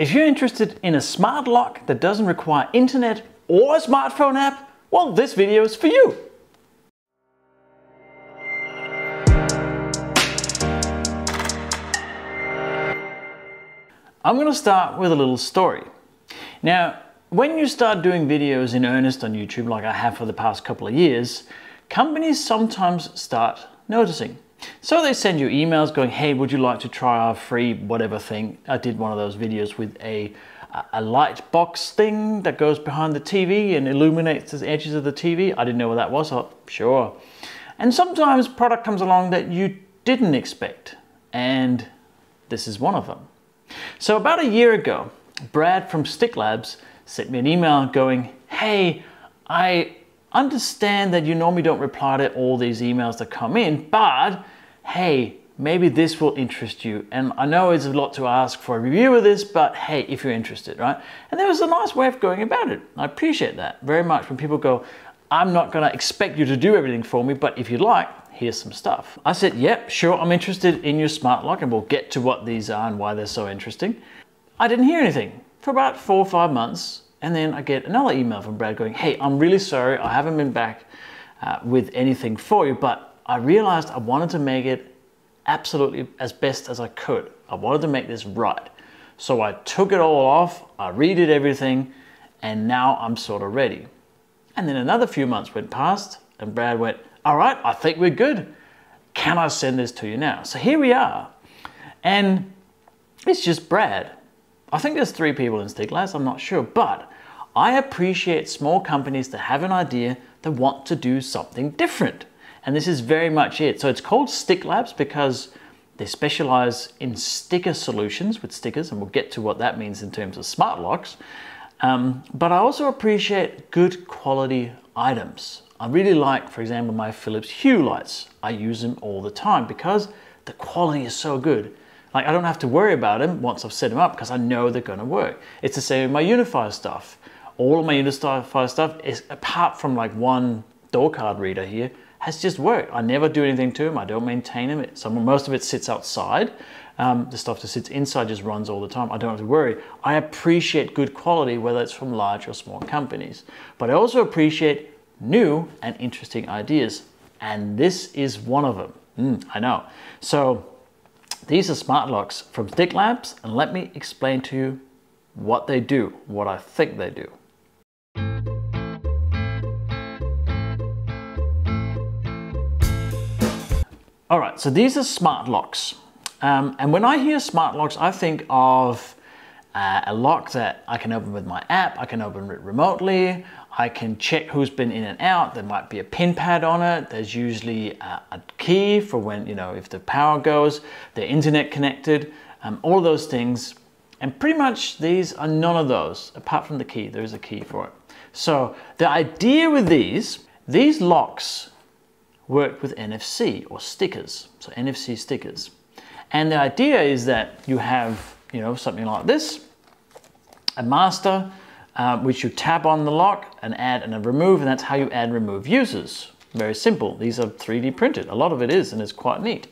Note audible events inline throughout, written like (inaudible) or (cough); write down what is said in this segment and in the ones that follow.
If you're interested in a smart lock that doesn't require internet or a smartphone app, well, this video is for you. I'm going to start with a little story. Now, when you start doing videos in earnest on YouTube, like I have for the past couple of years, companies sometimes start noticing. So they send you emails going, hey, would you like to try our free whatever thing? I did one of those videos with a, a light box thing that goes behind the TV and illuminates the edges of the TV. I didn't know what that was, so sure. And sometimes product comes along that you didn't expect, and this is one of them. So about a year ago, Brad from Stick Labs sent me an email going, hey, I understand that you normally don't reply to all these emails that come in, but hey, maybe this will interest you. And I know it's a lot to ask for a review of this, but hey, if you're interested, right? And there was a nice way of going about it. I appreciate that very much when people go, I'm not gonna expect you to do everything for me, but if you'd like, here's some stuff. I said, yep, sure, I'm interested in your smart lock and we'll get to what these are and why they're so interesting. I didn't hear anything for about four or five months. And then I get another email from Brad going, hey, I'm really sorry, I haven't been back uh, with anything for you, but I realized I wanted to make it absolutely as best as I could. I wanted to make this right. So I took it all off, I redid everything, and now I'm sort of ready. And then another few months went past, and Brad went, all right, I think we're good. Can I send this to you now? So here we are. And it's just Brad. I think there's three people in Labs, I'm not sure, but I appreciate small companies that have an idea that want to do something different. And this is very much it. So it's called Stick Labs because they specialize in sticker solutions with stickers, and we'll get to what that means in terms of smart locks. Um, but I also appreciate good quality items. I really like, for example, my Philips Hue lights. I use them all the time because the quality is so good. Like I don't have to worry about them once I've set them up because I know they're gonna work. It's the same with my UniFi stuff. All of my UniFi stuff is, apart from like one door card reader here, has just worked. I never do anything to them. I don't maintain them. Some, most of it sits outside. Um, the stuff that sits inside just runs all the time. I don't have to worry. I appreciate good quality, whether it's from large or small companies. But I also appreciate new and interesting ideas. And this is one of them. Mm, I know. So these are smart locks from Stick Labs, and let me explain to you what they do, what I think they do. All right, so these are smart locks. Um, and when I hear smart locks, I think of uh, a lock that I can open with my app, I can open it remotely, I can check who's been in and out. There might be a pin pad on it. There's usually a, a key for when, you know, if the power goes, they're internet connected, um, all those things. And pretty much these are none of those, apart from the key, there is a key for it. So the idea with these, these locks work with NFC or stickers, so NFC stickers. And the idea is that you have, you know, something like this, a master uh, which you tap on the lock and add and remove, and that's how you add and remove users. Very simple. These are 3D printed. A lot of it is, and it's quite neat.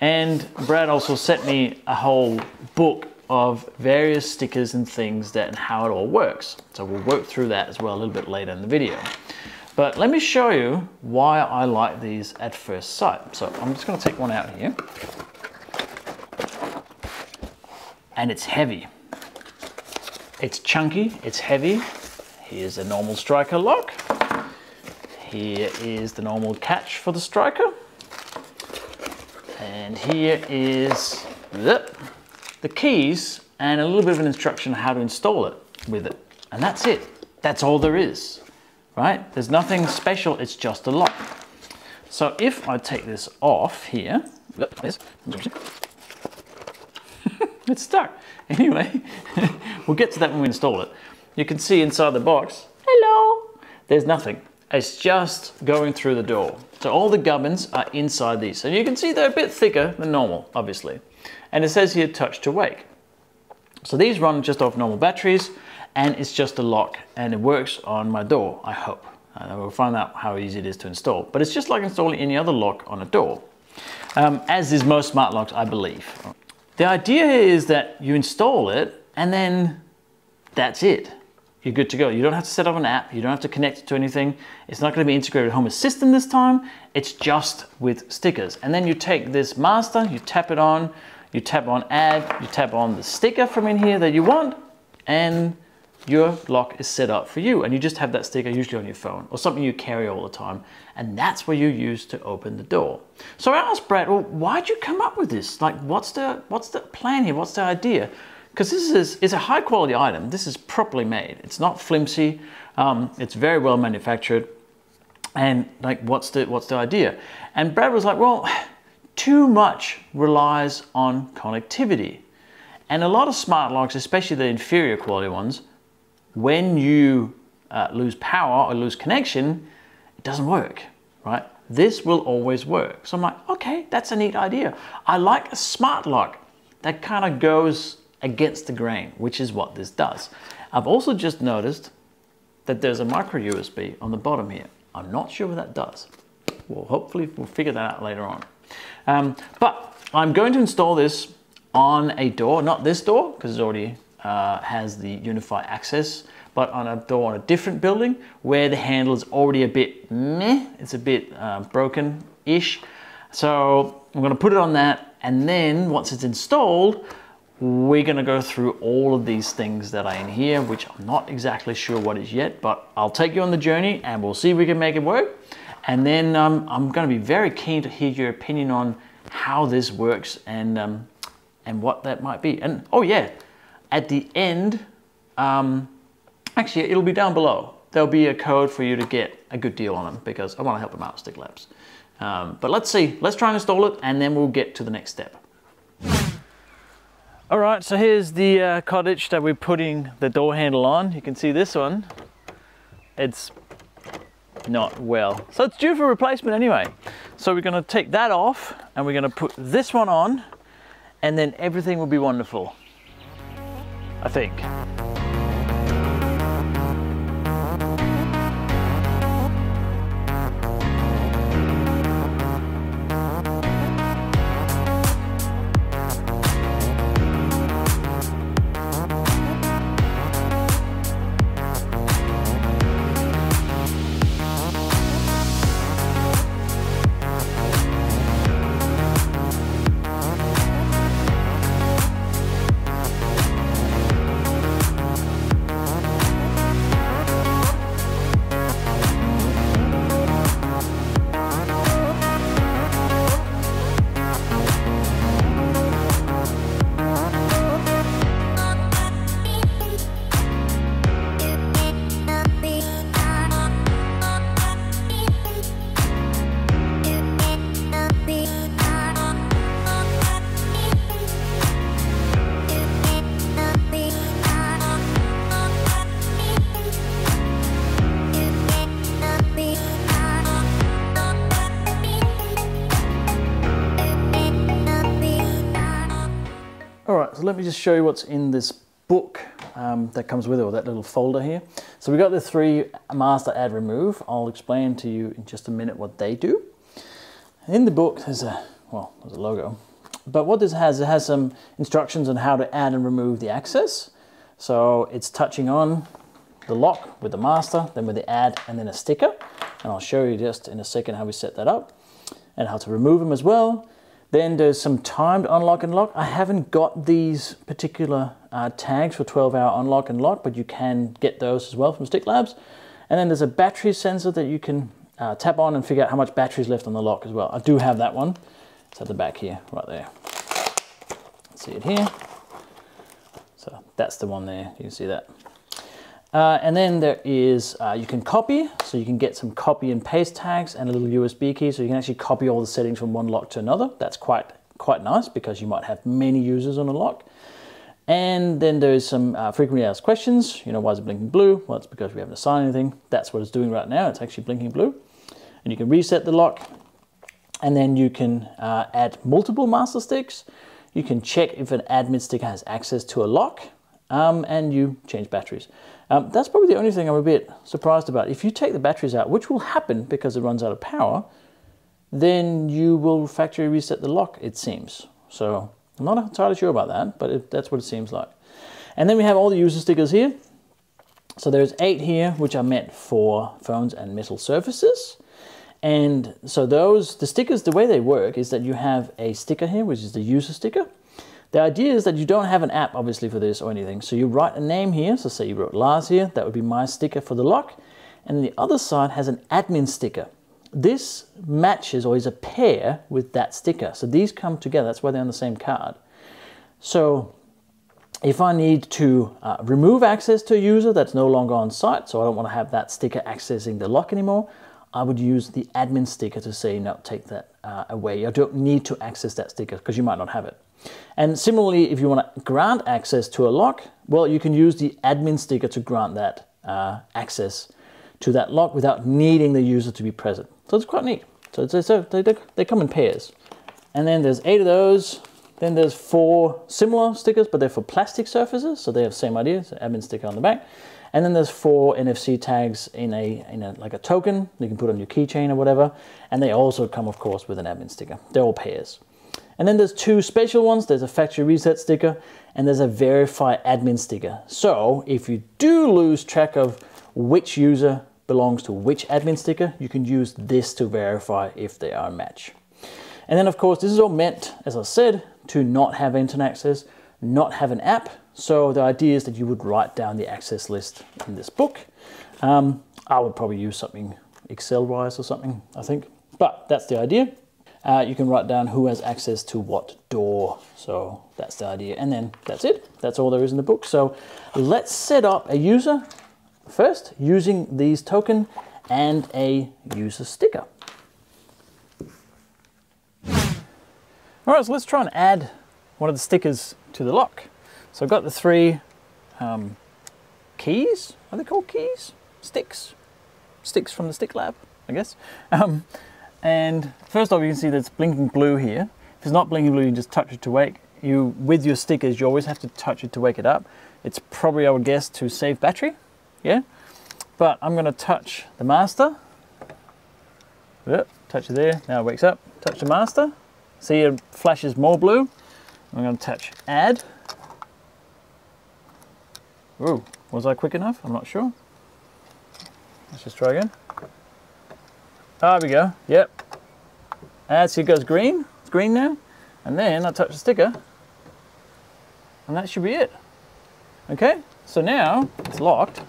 And Brad also sent me a whole book of various stickers and things that and how it all works. So we'll work through that as well a little bit later in the video. But let me show you why I like these at first sight. So I'm just gonna take one out here. And it's heavy. It's chunky, it's heavy. Here's a normal striker lock. Here is the normal catch for the striker. And here is the, the keys and a little bit of an instruction on how to install it with it. And that's it. That's all there is, right? There's nothing special, it's just a lock. So if I take this off here, (laughs) it's stuck. Anyway, (laughs) we'll get to that when we install it. You can see inside the box, hello, there's nothing. It's just going through the door. So all the gubbins are inside these. And you can see they're a bit thicker than normal, obviously. And it says here touch to wake. So these run just off normal batteries and it's just a lock and it works on my door, I hope. And we'll find out how easy it is to install. But it's just like installing any other lock on a door. Um, as is most smart locks, I believe. The idea is that you install it and then that's it. You're good to go. You don't have to set up an app. You don't have to connect it to anything. It's not going to be integrated with Home Assistant this time. It's just with stickers. And then you take this master, you tap it on, you tap on add, you tap on the sticker from in here that you want, and your lock is set up for you. And you just have that sticker usually on your phone or something you carry all the time. And that's what you use to open the door. So I asked Brad, well, why'd you come up with this? Like, what's the, what's the plan here? What's the idea? because this is it's a high quality item. This is properly made. It's not flimsy. Um, it's very well manufactured. And like, what's the what's the idea? And Brad was like, well, too much relies on connectivity, and a lot of smart locks, especially the inferior quality ones, when you uh, lose power or lose connection, it doesn't work, right? This will always work. So I'm like, okay, that's a neat idea. I like a smart lock that kind of goes against the grain, which is what this does. I've also just noticed that there's a micro USB on the bottom here. I'm not sure what that does. Well, hopefully we'll figure that out later on. Um, but I'm going to install this on a door, not this door, because it's already uh, has the UniFi access, but on a door on a different building where the handle is already a bit meh, it's a bit uh, broken-ish. So I'm gonna put it on that, and then once it's installed, we're gonna go through all of these things that are in here, which I'm not exactly sure what is yet, but I'll take you on the journey and we'll see if we can make it work. And then um, I'm gonna be very keen to hear your opinion on how this works and, um, and what that might be. And oh yeah, at the end, um, actually it'll be down below. There'll be a code for you to get a good deal on them because I wanna help them out, Stick Labs. Um, but let's see, let's try and install it and then we'll get to the next step. All right, so here's the uh, cottage that we're putting the door handle on. You can see this one, it's not well. So it's due for replacement anyway. So we're gonna take that off and we're gonna put this one on and then everything will be wonderful, I think. Just show you what's in this book um, that comes with it, or that little folder here. So we got the three master add remove. I'll explain to you in just a minute what they do. In the book, there's a, well, there's a logo. But what this has, it has some instructions on how to add and remove the access. So it's touching on the lock with the master, then with the add, and then a sticker. And I'll show you just in a second how we set that up and how to remove them as well. Then there's some timed unlock and lock. I haven't got these particular uh, tags for 12 hour unlock and lock, but you can get those as well from Stick Labs. And then there's a battery sensor that you can uh, tap on and figure out how much battery is left on the lock as well. I do have that one. It's at the back here, right there. See it here. So that's the one there, you can see that. Uh, and then there is, uh, you can copy, so you can get some copy and paste tags and a little USB key, so you can actually copy all the settings from one lock to another. That's quite, quite nice because you might have many users on a lock. And then there's some uh, frequently asked questions. You know, why is it blinking blue? Well, it's because we haven't assigned anything. That's what it's doing right now. It's actually blinking blue. And you can reset the lock. And then you can uh, add multiple master sticks. You can check if an admin sticker has access to a lock. Um, and you change batteries. Um, that's probably the only thing I'm a bit surprised about. If you take the batteries out, which will happen because it runs out of power, then you will factory reset the lock, it seems. So I'm not entirely sure about that, but it, that's what it seems like. And then we have all the user stickers here. So there's eight here, which are meant for phones and metal surfaces. And so those, the stickers, the way they work is that you have a sticker here, which is the user sticker. The idea is that you don't have an app, obviously, for this or anything. So you write a name here. So say you wrote Lars here, that would be my sticker for the lock. And the other side has an admin sticker. This matches or is a pair with that sticker. So these come together. That's why they're on the same card. So if I need to uh, remove access to a user that's no longer on site, so I don't want to have that sticker accessing the lock anymore, I would use the admin sticker to say, no, take that uh, away. I don't need to access that sticker because you might not have it. And similarly, if you want to grant access to a lock, well, you can use the admin sticker to grant that uh, access to that lock without needing the user to be present. So it's quite neat. So, so they, they come in pairs. And then there's eight of those. Then there's four similar stickers, but they're for plastic surfaces. So they have the same idea, so admin sticker on the back. And then there's four NFC tags in a, in a like a token you can put on your keychain or whatever. And they also come, of course, with an admin sticker. They're all pairs. And then there's two special ones. There's a factory reset sticker and there's a verify admin sticker. So if you do lose track of which user belongs to which admin sticker, you can use this to verify if they are a match. And then of course, this is all meant, as I said, to not have internet access, not have an app. So the idea is that you would write down the access list in this book. Um, I would probably use something Excel-wise or something, I think. But that's the idea. Uh, you can write down who has access to what door. So that's the idea. And then that's it. That's all there is in the book. So let's set up a user first using these token and a user sticker. All right, so let's try and add one of the stickers to the lock. So I've got the three um, keys. Are they called keys? Sticks. Sticks from the Stick Lab, I guess. Um, and first off, you can see that it's blinking blue here. If it's not blinking blue, you just touch it to wake. You, with your stickers, you always have to touch it to wake it up. It's probably, I would guess, to save battery, yeah? But I'm gonna touch the master. Touch it there, now it wakes up. Touch the master, see it flashes more blue. I'm gonna touch add. Ooh, was I quick enough? I'm not sure. Let's just try again. There we go, yep. See it goes green, it's green now. And then I touch the sticker, and that should be it. Okay, so now it's locked.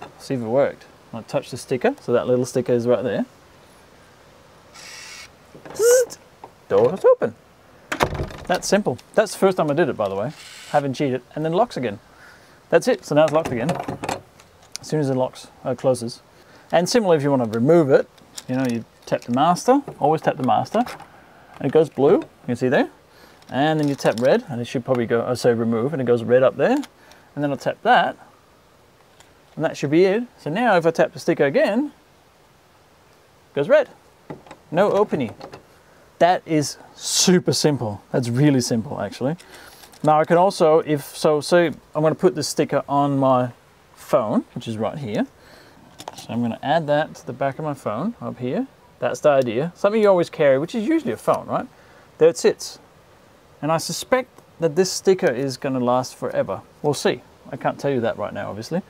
Let's see if it worked. I touch the sticker, so that little sticker is right there. Door is open. That's simple. That's the first time I did it, by the way. Haven't cheated, and then locks again. That's it, so now it's locked again. As soon as it locks, uh, closes. And similarly, if you want to remove it, you know, you tap the master, always tap the master, and it goes blue, you can see there. And then you tap red, and it should probably go, uh, I oh, say remove, and it goes red up there. And then I'll tap that, and that should be it. So now if I tap the sticker again, it goes red. No opening. That is super simple. That's really simple actually. Now I can also, if so, say I'm going to put this sticker on my phone, which is right here. So I'm going to add that to the back of my phone up here. That's the idea. Something you always carry, which is usually a phone, right? There it sits. And I suspect that this sticker is going to last forever. We'll see. I can't tell you that right now, obviously.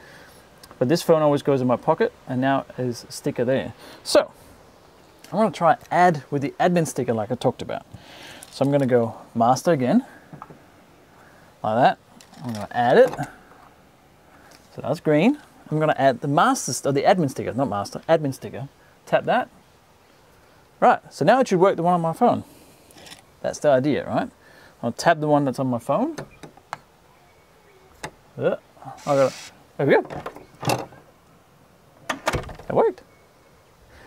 But this phone always goes in my pocket, and now is sticker there. So, I'm going to try add with the admin sticker like I talked about. So I'm going to go master again, like that. I'm going to add it. So that's green. I'm going to add the master, or the admin sticker, not master, admin sticker. Tap that. Right, so now it should work the one on my phone. That's the idea, right? I'll tap the one that's on my phone. Uh, I got it. There we go. That worked.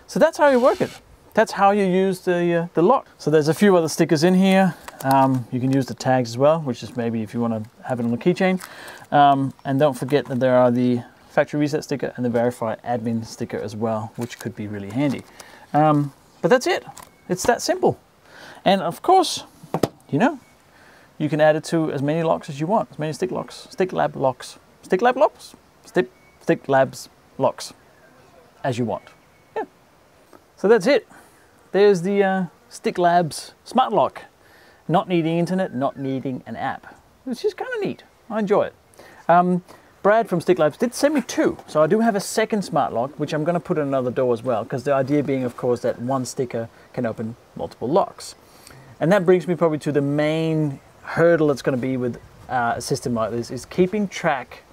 So that's how you work it. That's how you use the, uh, the lock. So there's a few other stickers in here. Um, you can use the tags as well, which is maybe if you want to have it on the keychain. Um, and don't forget that there are the factory reset sticker and the verify admin sticker as well, which could be really handy. Um, but that's it. It's that simple. And of course, you know, you can add it to as many locks as you want, as many stick locks, stick lab locks, stick lab locks, stick, stick labs locks as you want. Yeah. So that's it. There's the uh, Stick Labs smart lock. Not needing internet, not needing an app. It's just kind of neat. I enjoy it. Um, Brad from Stick Labs did send me two. So I do have a second smart lock, which I'm going to put in another door as well, because the idea being, of course, that one sticker can open multiple locks. And that brings me probably to the main hurdle that's going to be with uh, a system like this, is keeping track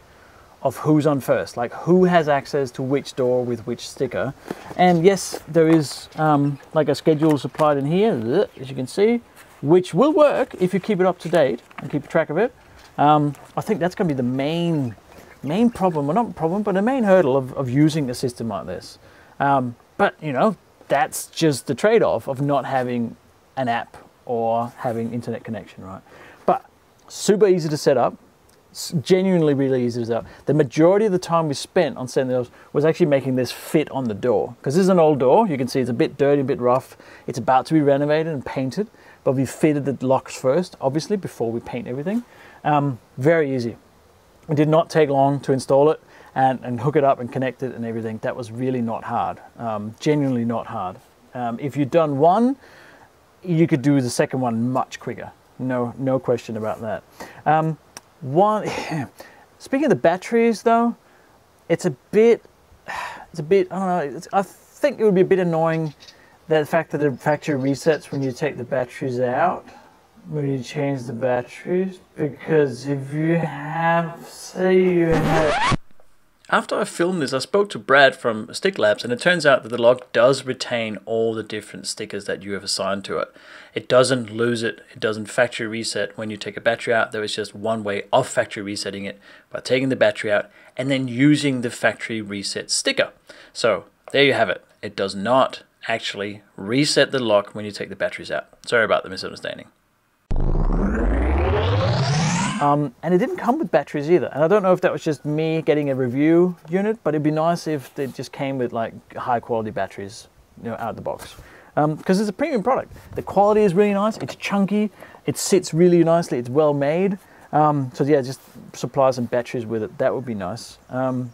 of who's on first, like who has access to which door with which sticker. And yes, there is um, like a schedule supplied in here, as you can see, which will work if you keep it up to date and keep track of it. Um, I think that's going to be the main main problem, well not problem, but the main hurdle of, of using a system like this. Um, but you know, that's just the trade-off of not having an app or having internet connection, right? But super easy to set up, genuinely really easy to set up. The majority of the time we spent on setting those was actually making this fit on the door. Because this is an old door, you can see it's a bit dirty, a bit rough. It's about to be renovated and painted, but we fitted the locks first, obviously, before we paint everything. Um, very easy. It did not take long to install it and, and hook it up and connect it and everything. That was really not hard, um, genuinely not hard. Um, if you'd done one, you could do the second one much quicker. No, no question about that. Um, one, (laughs) speaking of the batteries though, it's a bit, (sighs) it's a bit, I don't know, I think it would be a bit annoying that the fact that the factory resets when you take the batteries out, when you change the batteries, because if you have, say you have after I filmed this, I spoke to Brad from Stick Labs, and it turns out that the lock does retain all the different stickers that you have assigned to it. It doesn't lose it, it doesn't factory reset when you take a battery out. There is just one way of factory resetting it by taking the battery out and then using the factory reset sticker. So there you have it. It does not actually reset the lock when you take the batteries out. Sorry about the misunderstanding. Um, and it didn't come with batteries either. And I don't know if that was just me getting a review unit, but it'd be nice if it just came with like high quality batteries, you know, out of the box. Because um, it's a premium product. The quality is really nice. It's chunky. It sits really nicely. It's well made. Um, so yeah, just supply some batteries with it. That would be nice. Um,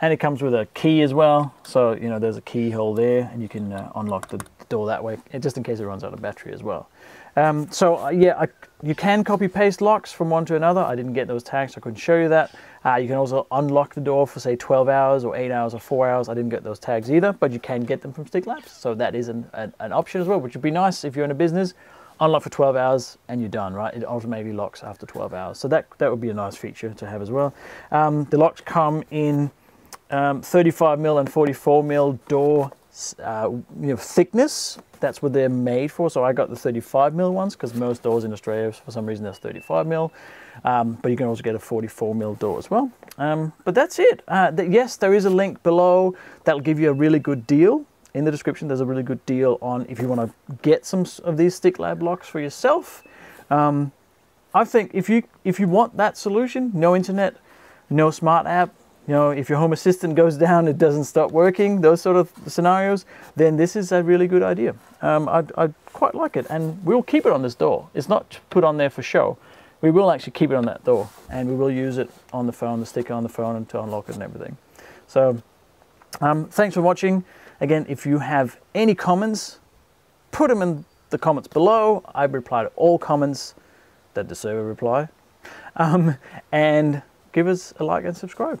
and it comes with a key as well. So you know, there's a keyhole there, and you can uh, unlock the door that way, just in case it runs out of battery as well. Um, so uh, yeah, I, you can copy paste locks from one to another. I didn't get those tags, so I couldn't show you that. Uh, you can also unlock the door for say 12 hours or 8 hours or 4 hours. I didn't get those tags either, but you can get them from Stick Labs. So that is an, an, an option as well, which would be nice if you're in a business. Unlock for 12 hours and you're done, right? It automatically locks after 12 hours. So that, that would be a nice feature to have as well. Um, the locks come in um, 35 mil and 44 mil door uh, you know, thickness. That's what they're made for. So I got the 35 mil ones because most doors in Australia, for some reason, that's 35 mil. Um, but you can also get a 44 mil door as well. Um, but that's it. Uh, th yes, there is a link below that'll give you a really good deal. In the description, there's a really good deal on if you want to get some of these Stick Lab locks for yourself. Um, I think if you if you want that solution, no internet, no smart app, you know, if your home assistant goes down, it doesn't start working, those sort of scenarios, then this is a really good idea. Um, I'd, I'd, quite like it, and we'll keep it on this door. It's not put on there for show. We will actually keep it on that door, and we will use it on the phone, the sticker on the phone, and to unlock it and everything. So, um, thanks for watching. Again, if you have any comments, put them in the comments below. I reply to all comments that deserve a reply. Um, and give us a like and subscribe.